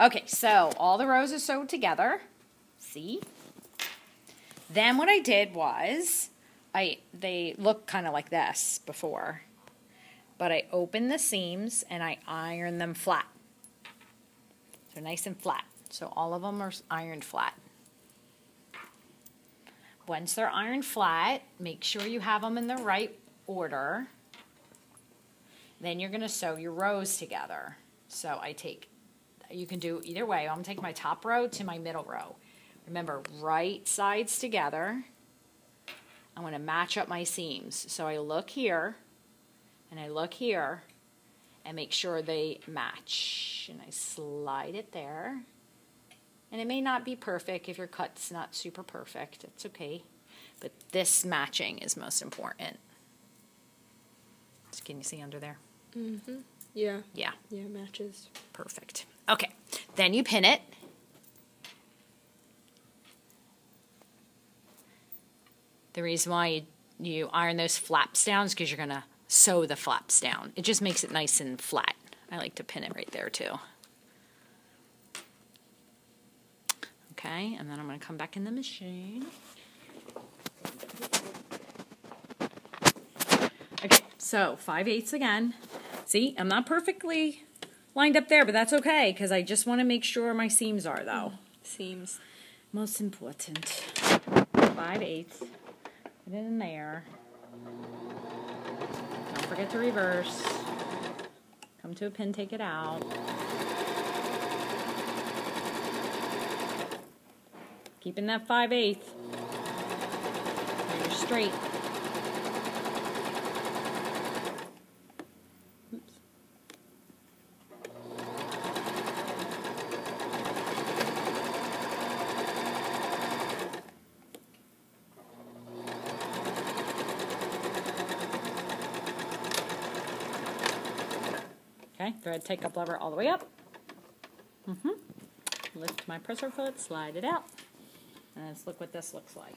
Okay, so all the rows are sewed together. See? Then what I did was, I they look kind of like this before, but I opened the seams and I iron them flat. So nice and flat. So all of them are ironed flat. Once they're ironed flat, make sure you have them in the right order. Then you're going to sew your rows together. So I take, you can do either way. I'm take my top row to my middle row. Remember, right sides together. I'm going to match up my seams. So I look here, and I look here, and make sure they match. And I slide it there. And it may not be perfect if your cut's not super perfect. It's okay. But this matching is most important. Can you see under there? Mm-hmm. Yeah. Yeah. Yeah, matches. Perfect. Okay. Then you pin it. The reason why you, you iron those flaps down is because you're going to sew the flaps down. It just makes it nice and flat. I like to pin it right there too. Okay, and then I'm going to come back in the machine. Okay, so 5 eighths again. See, I'm not perfectly lined up there, but that's okay because I just want to make sure my seams are though. Seams. Most important. 5 eighths. Put it in there. Don't forget to reverse. Come to a pin, take it out. Keeping that 5 eighths. You're straight. Okay, thread take up lever all the way up. Mm-hmm. Lift my presser foot, slide it out. And let's look what this looks like.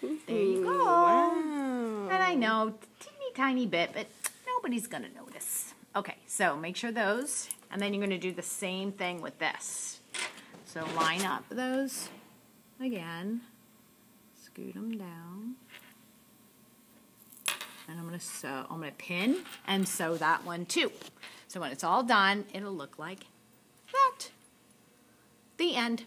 There you go. Wow. And I know, teeny tiny bit, but nobody's gonna notice. Okay, so make sure those, and then you're gonna do the same thing with this. So line up those again, scoot them down. Gonna sew, I'm gonna pin and sew that one too. So when it's all done, it'll look like that. The end.